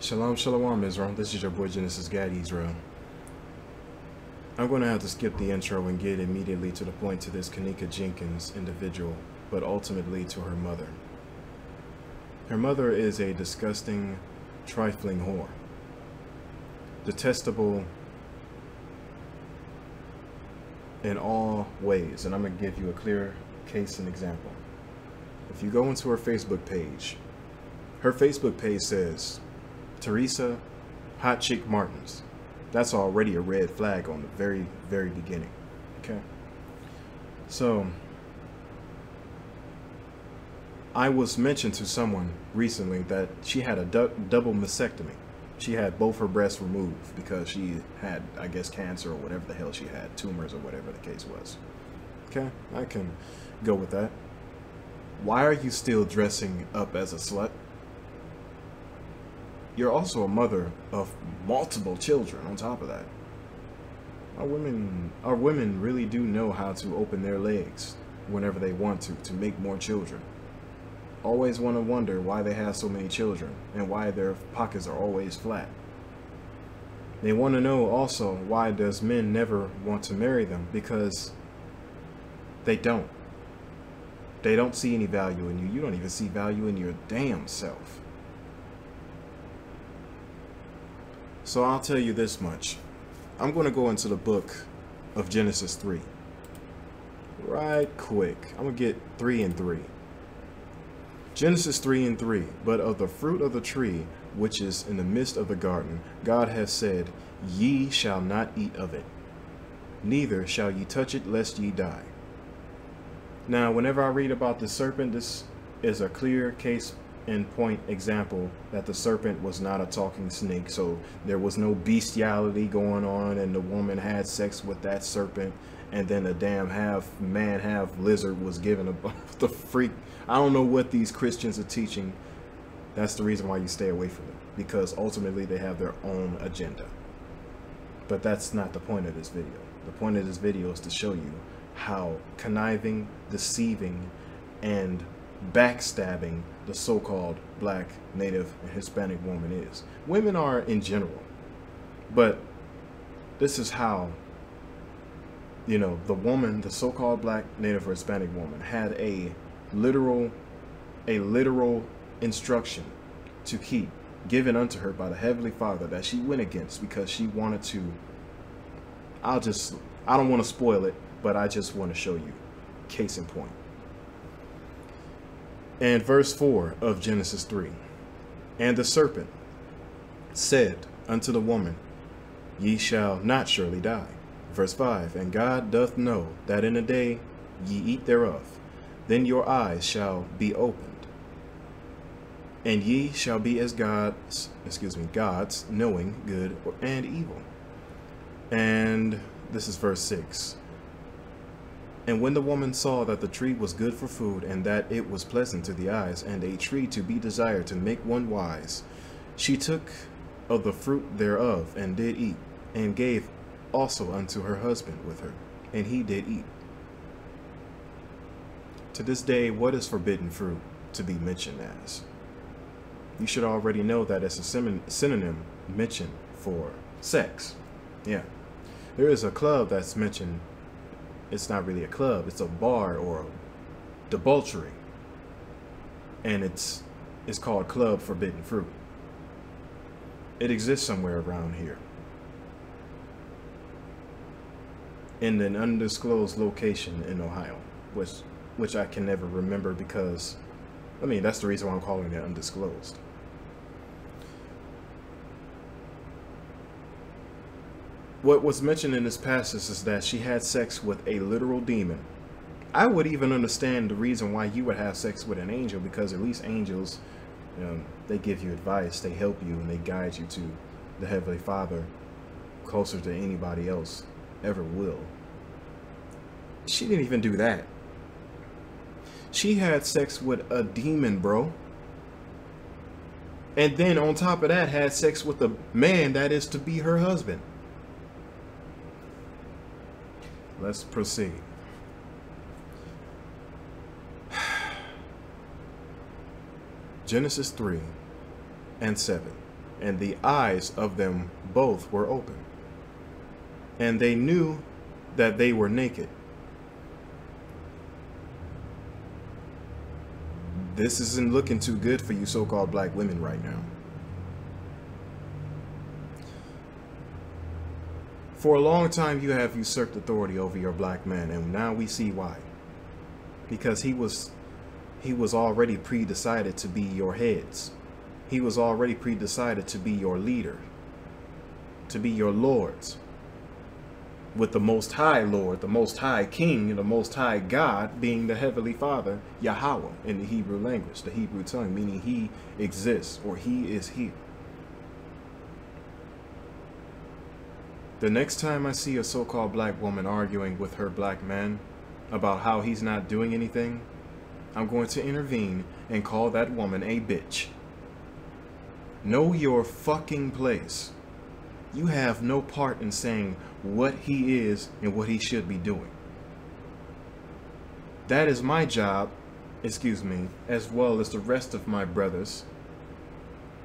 Shalom, shalom, Israel. This is your boy Genesis Gad Yisrael. I'm going to have to skip the intro and get immediately to the point to this Kenneka Jenkins individual, but ultimately to her mother. Her mother is a disgusting, trifling whore. Detestable in all ways, and I'm going to give you a clear case and example. If you go into her Facebook page, her Facebook page says, Teresa Hot Chick Martins. That's already a red flag on the very, very beginning. Okay. So, I was mentioned to someone recently that she had a du double mastectomy. She had both her breasts removed because she had, I guess, cancer or whatever the hell she had, tumors or whatever the case was. Okay, I can go with that. Why are you still dressing up as a slut? You're also a mother of multiple children on top of that. Our women, our women really do know how to open their legs whenever they want to, to make more children. Always want to wonder why they have so many children and why their pockets are always flat. They want to know also why does men never want to marry them because they don't. They don't see any value in you. You don't even see value in your damn self. So I'll tell you this much. I'm going to go into the book of Genesis 3. Right quick. I'm going to get 3 and 3. Genesis 3 and 3. But of the fruit of the tree which is in the midst of the garden, God has said, Ye shall not eat of it, neither shall ye touch it, lest ye die. Now, whenever I read about the serpent, this is a clear case in point example that the serpent was not a talking snake. So there was no bestiality going on and the woman had sex with that serpent and then a damn half man half lizard was given a the freak. I don't know what these christians are teaching. That's the reason why you stay away from them because ultimately they have their own agenda. But that's not the point of this video. The point of this video is to show you how conniving deceiving and backstabbing the so-called black, native, and Hispanic woman is. Women are in general, but this is how, you know, the woman, the so-called black, native, or Hispanic woman had a literal, a literal instruction to keep given unto her by the Heavenly Father that she went against because she wanted to, I'll just, I don't want to spoil it, but I just want to show you, case in point. And verse 4 of Genesis 3 And the serpent said unto the woman, Ye shall not surely die. Verse 5 And God doth know that in a day ye eat thereof, then your eyes shall be opened, and ye shall be as gods, excuse me, gods, knowing good and evil. And this is verse 6 and when the woman saw that the tree was good for food, and that it was pleasant to the eyes, and a tree to be desired to make one wise, she took of the fruit thereof, and did eat, and gave also unto her husband with her, and he did eat. To this day, what is forbidden fruit to be mentioned as? You should already know that it's a synonym mentioned for sex. Yeah. There is a club that's mentioned it's not really a club, it's a bar or a debauchery. And it's it's called Club Forbidden Fruit. It exists somewhere around here. In an undisclosed location in Ohio, which which I can never remember because I mean that's the reason why I'm calling it undisclosed. What was mentioned in this passage is that she had sex with a literal demon. I would even understand the reason why you would have sex with an angel because at least angels, you know, they give you advice, they help you, and they guide you to the Heavenly Father closer than anybody else ever will. She didn't even do that. She had sex with a demon, bro. And then on top of that, had sex with the man that is to be her husband. Let's proceed. Genesis 3 and 7. and the eyes of them both were open. And they knew that they were naked. This isn't looking too good for you so-called black women right now. For a long time, you have usurped authority over your black man, and now we see why. Because he was, he was already pre-decided to be your heads. He was already pre-decided to be your leader, to be your lords. With the Most High Lord, the Most High King, and the Most High God being the Heavenly Father, Yahweh, in the Hebrew language, the Hebrew tongue, meaning He exists or He is here. The next time I see a so-called black woman arguing with her black man about how he's not doing anything, I'm going to intervene and call that woman a bitch. Know your fucking place. You have no part in saying what he is and what he should be doing. That is my job, excuse me, as well as the rest of my brothers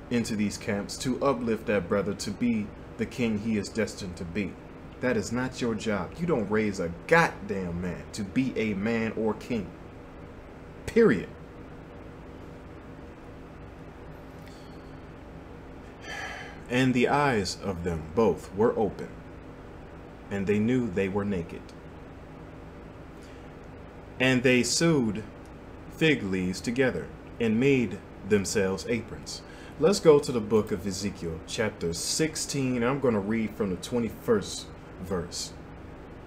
into these camps to uplift that brother to be the king he is destined to be. That is not your job. You don't raise a goddamn man to be a man or king. Period. And the eyes of them both were open, and they knew they were naked. And they sewed fig leaves together and made themselves aprons. Let's go to the book of Ezekiel, chapter 16. I'm going to read from the 21st verse.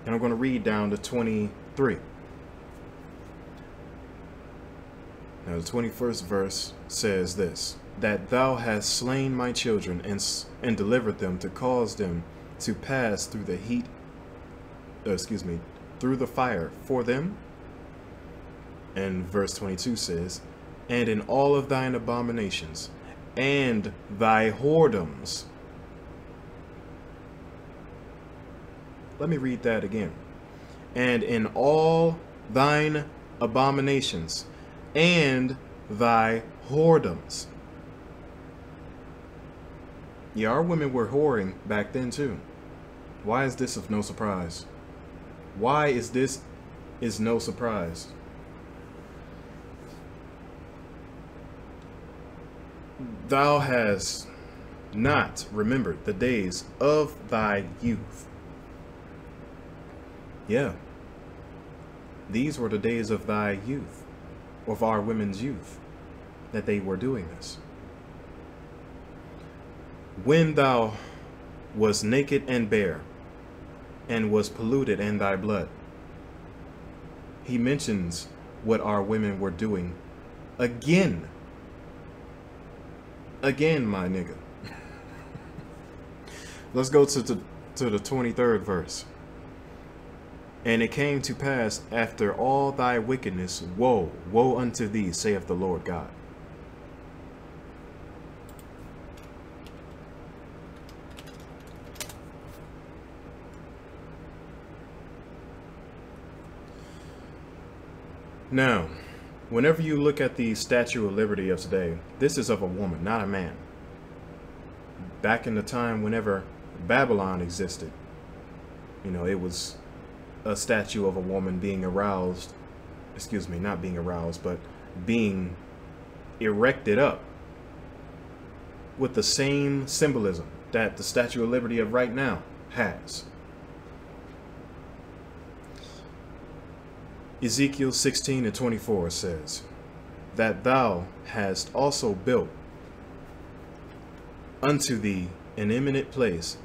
And I'm going to read down to 23. Now, the 21st verse says this That thou hast slain my children and, and delivered them to cause them to pass through the heat, uh, excuse me, through the fire for them. And verse 22 says, And in all of thine abominations and thy whoredoms. Let me read that again. And in all thine abominations and thy whoredoms. Yeah, our women were whoring back then too. Why is this of no surprise? Why is this is no surprise? Thou hast not remembered the days of thy youth. Yeah. These were the days of thy youth, of our women's youth, that they were doing this. When thou was naked and bare, and was polluted in thy blood. He mentions what our women were doing again again, my nigga. Let's go to the, to the 23rd verse. And it came to pass after all thy wickedness, woe, woe unto thee, saith the Lord God. Now, Whenever you look at the Statue of Liberty of today, this is of a woman, not a man. Back in the time whenever Babylon existed, you know, it was a statue of a woman being aroused, excuse me, not being aroused, but being erected up with the same symbolism that the Statue of Liberty of right now has. Ezekiel 16 and 24 says, That thou hast also built unto thee an eminent place,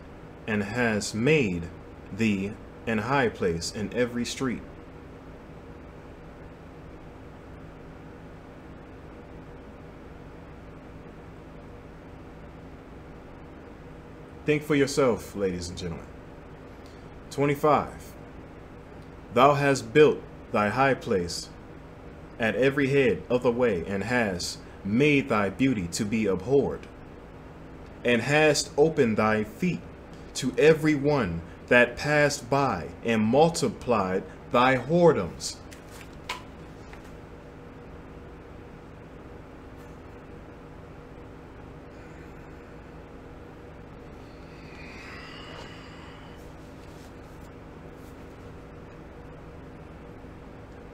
and hast made thee an high place in every street. Think for yourself, ladies and gentlemen. 25. Thou hast built thy high place at every head of the way, and hast made thy beauty to be abhorred, and hast opened thy feet to every one that passed by, and multiplied thy whoredoms.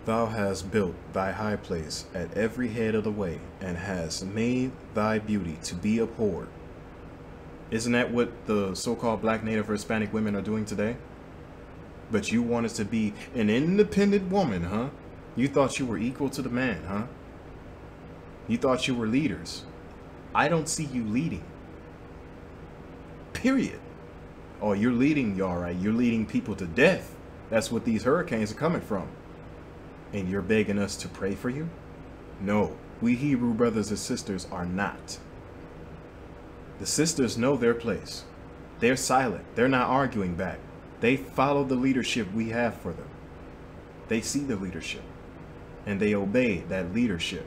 Thou hast built thy high place at every head of the way, and hast made thy beauty to be abhorred. Isn't that what the so-called black native or Hispanic women are doing today? But you wanted to be an independent woman, huh? You thought you were equal to the man, huh? You thought you were leaders. I don't see you leading. Period. Oh, you're leading, you all right. You're leading people to death. That's what these hurricanes are coming from. And you're begging us to pray for you? No, we Hebrew brothers and sisters are not. The sisters know their place. They're silent. They're not arguing back. They follow the leadership we have for them. They see the leadership and they obey that leadership.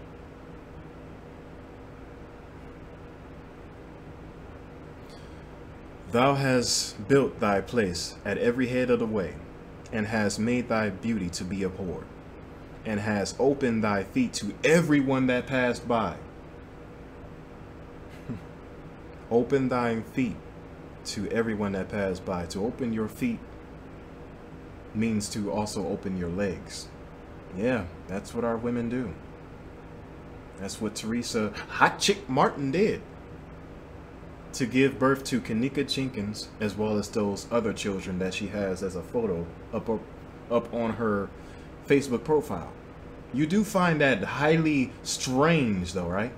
Thou hast built thy place at every head of the way, and hast made thy beauty to be abhorred, and has opened thy feet to every one that passed by. open thy feet to everyone that passed by. To open your feet means to also open your legs. Yeah, that's what our women do. That's what Teresa Hot Chick Martin did to give birth to Kenneka Jenkins as well as those other children that she has as a photo up, up, up on her Facebook profile. You do find that highly strange though, right?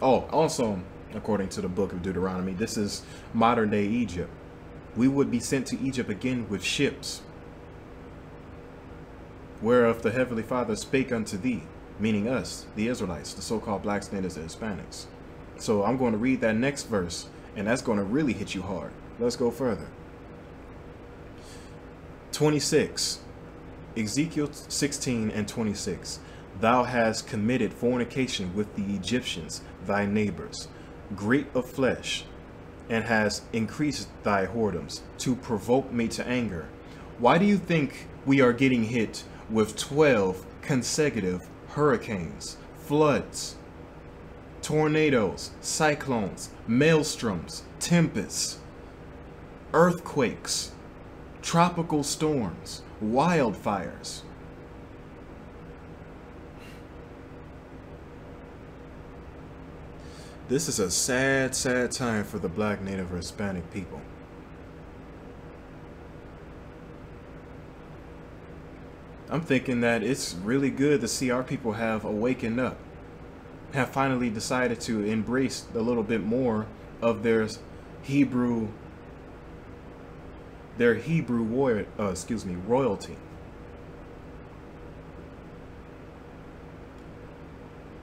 Oh, also, according to the book of Deuteronomy, this is modern day Egypt. We would be sent to Egypt again with ships, whereof the Heavenly Father spake unto thee, meaning us, the Israelites, the so-called blacks, natives, and Hispanics. So I'm going to read that next verse, and that's going to really hit you hard. Let's go further. 26. Ezekiel 16 and 26. Thou hast committed fornication with the Egyptians, thy neighbors, great of flesh, and has increased thy whoredoms to provoke me to anger. Why do you think we are getting hit with 12 consecutive hurricanes, floods, tornadoes, cyclones, maelstroms, tempests, earthquakes, tropical storms, wildfires? This is a sad, sad time for the black, native, or Hispanic people. I'm thinking that it's really good to see our people have awakened up, have finally decided to embrace a little bit more of their Hebrew, their Hebrew warrior, uh, excuse me, royalty.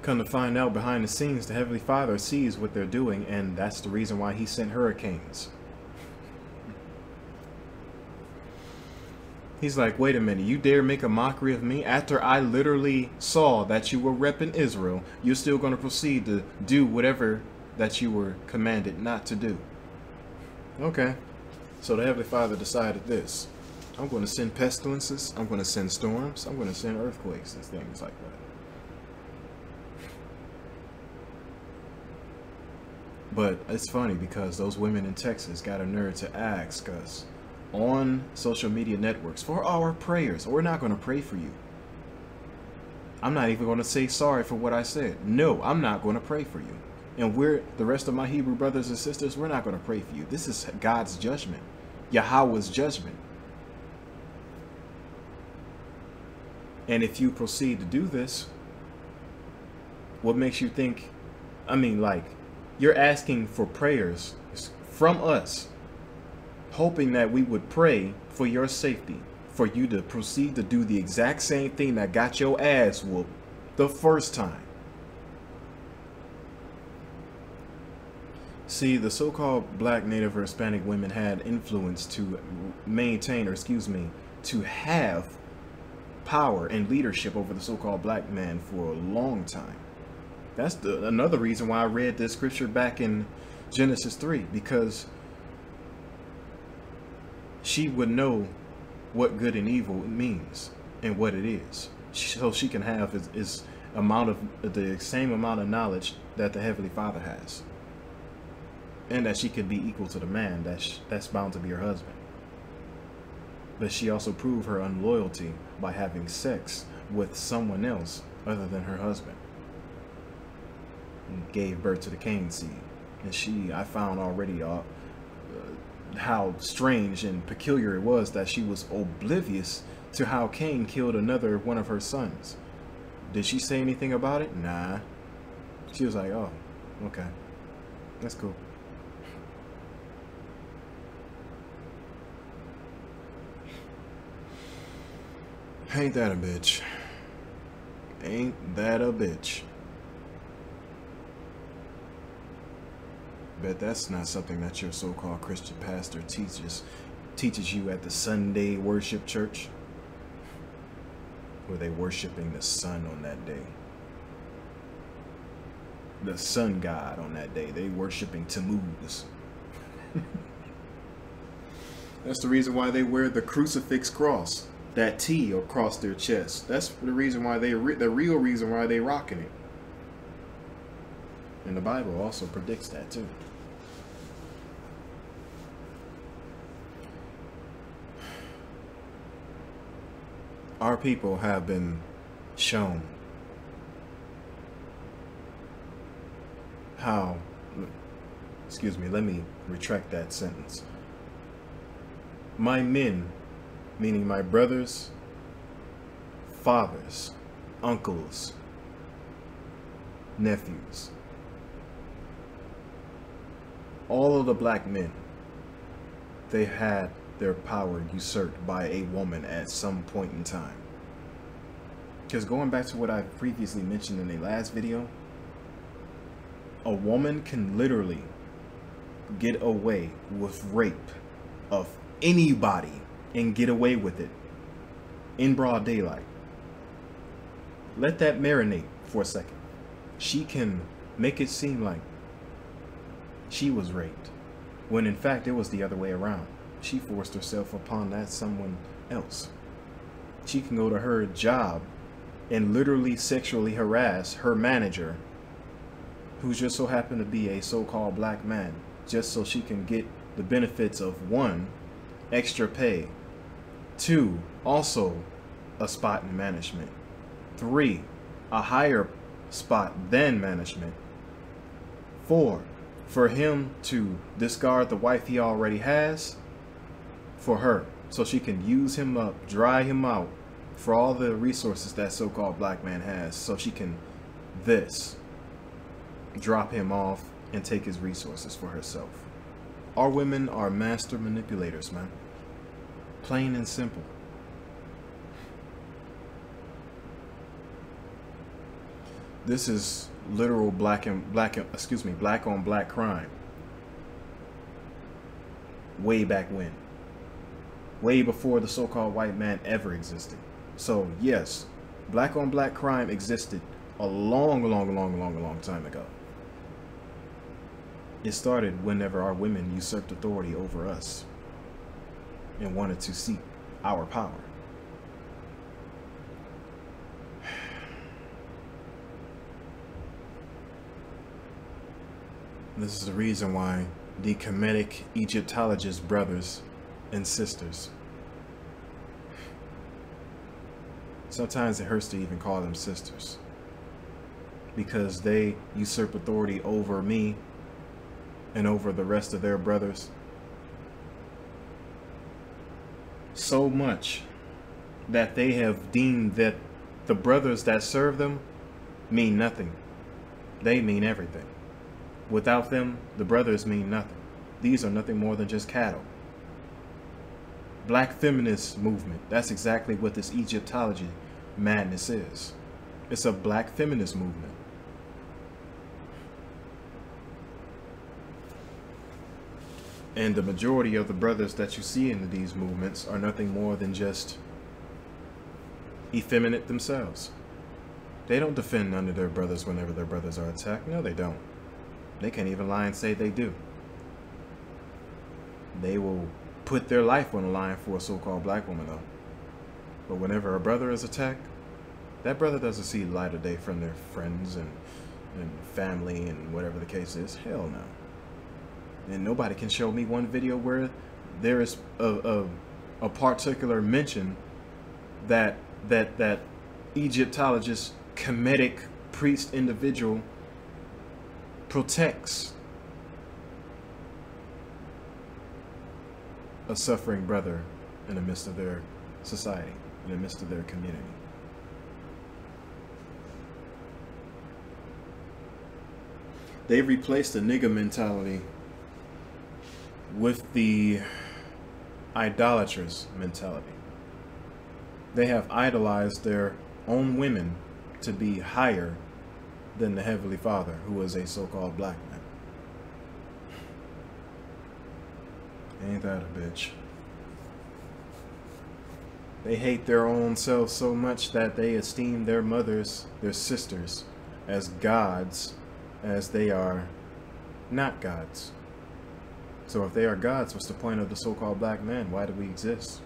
Come to find out behind the scenes, the Heavenly Father sees what they're doing, and that's the reason why he sent hurricanes. He's like, wait a minute, you dare make a mockery of me? After I literally saw that you were repping Israel, you're still going to proceed to do whatever that you were commanded not to do. Okay. So the Heavenly Father decided this. I'm going to send pestilences. I'm going to send storms. I'm going to send earthquakes and things like that. But it's funny because those women in Texas got a nerve to ask us on social media networks for our prayers. We're not going to pray for you. I'm not even going to say sorry for what I said. No, I'm not going to pray for you. And we're, the rest of my Hebrew brothers and sisters, we're not going to pray for you. This is God's judgment, Yahweh's judgment. And if you proceed to do this, what makes you think, I mean, like, you're asking for prayers from us hoping that we would pray for your safety, for you to proceed to do the exact same thing that got your ass whooped the first time. See, the so-called black, native, or Hispanic women had influence to maintain, or excuse me, to have power and leadership over the so-called black man for a long time. That's the, another reason why I read this scripture back in Genesis 3, because she would know what good and evil means and what it is. So she can have is, is amount of the same amount of knowledge that the Heavenly Father has. And that she could be equal to the man that's, that's bound to be her husband. But she also proved her unloyalty by having sex with someone else other than her husband. And gave birth to the Cain seed. And she, I found already uh, how strange and peculiar it was that she was oblivious to how Cain killed another one of her sons. Did she say anything about it? Nah. She was like, oh, okay. That's cool. Ain't that a bitch? Ain't that a bitch? Bet that's not something that your so-called Christian pastor teaches teaches you at the Sunday worship church. Were they worshiping the sun on that day? The sun god on that day. They worshiping Tammuz. That's the reason why they wear the crucifix cross, that T across their chest. That's the reason why they, the real reason why they rocking it. And the Bible also predicts that too. Our people have been shown how, excuse me, let me retract that sentence. My men, meaning my brothers, fathers, uncles, nephews, all of the black men, they had their power usurped by a woman at some point in time. Because going back to what I previously mentioned in the last video, a woman can literally get away with rape of anybody and get away with it in broad daylight. Let that marinate for a second. She can make it seem like she was raped, when in fact it was the other way around. She forced herself upon that someone else. She can go to her job and literally sexually harass her manager who just so happened to be a so-called black man just so she can get the benefits of one extra pay two also a spot in management three a higher spot than management four for him to discard the wife he already has for her so she can use him up dry him out for all the resources that so-called black man has so she can this drop him off and take his resources for herself. Our women are master manipulators, man. Plain and simple. This is literal black and black excuse me, black on black crime. Way back when. Way before the so-called white man ever existed. So, yes, black on black crime existed a long, long, long, long, long time ago. It started whenever our women usurped authority over us and wanted to seek our power. This is the reason why the Kemetic Egyptologist brothers and sisters sometimes it hurts to even call them sisters because they usurp authority over me and over the rest of their brothers so much that they have deemed that the brothers that serve them mean nothing. They mean everything. Without them, the brothers mean nothing. These are nothing more than just cattle. Black feminist movement. That's exactly what this Egyptology madness is. It's a black feminist movement. And the majority of the brothers that you see in these movements are nothing more than just effeminate themselves. They don't defend none of their brothers whenever their brothers are attacked. No, they don't. They can't even lie and say they do. They will put their life on the line for a so-called black woman, though. But whenever a brother is attacked, that brother doesn't see light of day from their friends and, and family and whatever the case is. Hell no and nobody can show me one video where there is a, a a particular mention that that that Egyptologist, Kemetic priest individual protects a suffering brother in the midst of their society, in the midst of their community. They replaced the nigger mentality with the idolatrous mentality. They have idolized their own women to be higher than the Heavenly Father, who is a so-called black man. Ain't that a bitch? They hate their own selves so much that they esteem their mothers, their sisters, as gods, as they are not gods. So if they are gods, what's the point of the so-called black man? Why do we exist?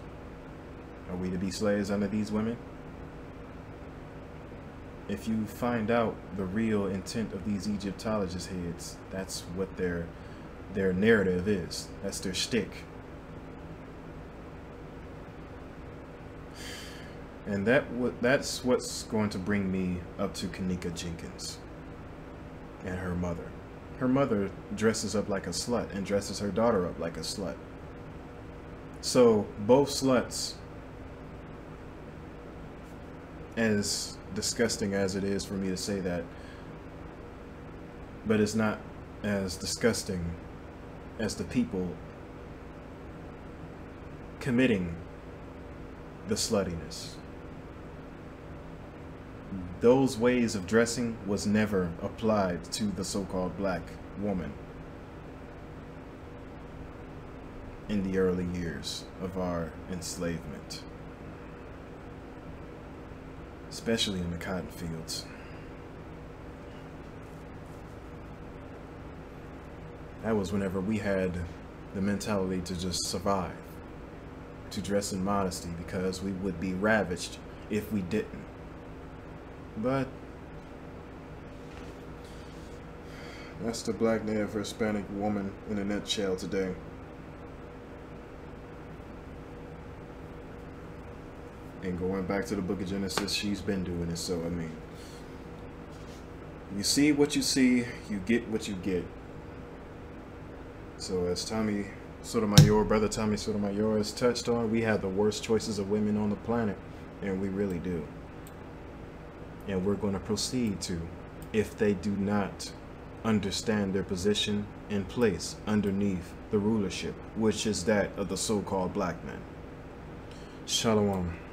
Are we to be slaves under these women? If you find out the real intent of these Egyptologist heads, that's what their their narrative is. That's their shtick. And that that's what's going to bring me up to Kenneka Jenkins and her mother. Her mother dresses up like a slut and dresses her daughter up like a slut. So both sluts, as disgusting as it is for me to say that, but it's not as disgusting as the people committing the sluttiness those ways of dressing was never applied to the so-called black woman in the early years of our enslavement, especially in the cotton fields. That was whenever we had the mentality to just survive, to dress in modesty because we would be ravaged if we didn't. But that's the black name native Hispanic woman in a nutshell today. And going back to the book of Genesis, she's been doing it. So, I mean, you see what you see, you get what you get. So, as Tommy Sotomayor, brother Tommy Sotomayor has touched on, we have the worst choices of women on the planet. And we really do and we're going to proceed to if they do not understand their position and place underneath the rulership, which is that of the so-called black man. Shalom.